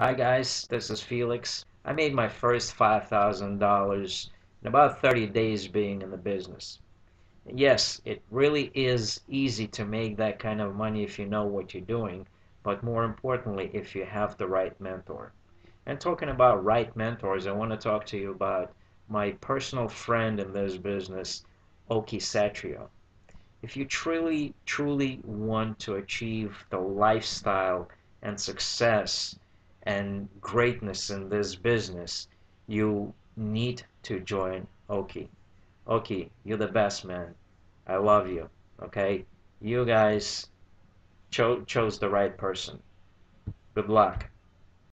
Hi guys, this is Felix. I made my first $5,000 in about 30 days being in the business. Yes, it really is easy to make that kind of money if you know what you're doing, but more importantly, if you have the right mentor. And talking about right mentors, I want to talk to you about my personal friend in this business, Ocke Satrio. If you truly, truly want to achieve the lifestyle and success and greatness in this business, you need to join Ocke. Ocke, you're the best man. I love you. Okay? You guys cho chose the right person. Good luck.